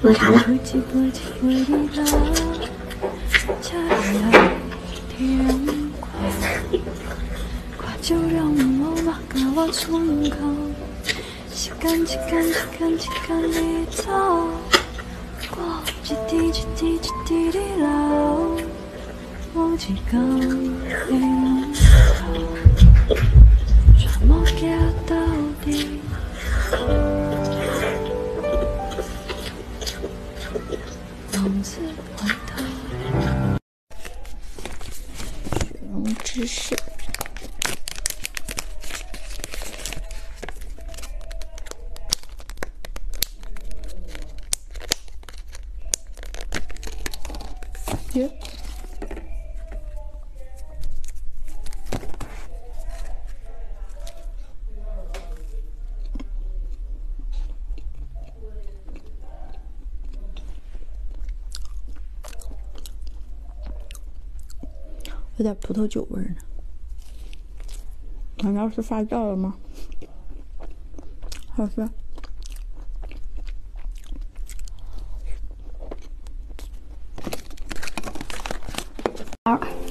喝茶了。龙知识。耶。有点葡萄酒味呢。难道是发酵了吗？好吃。二。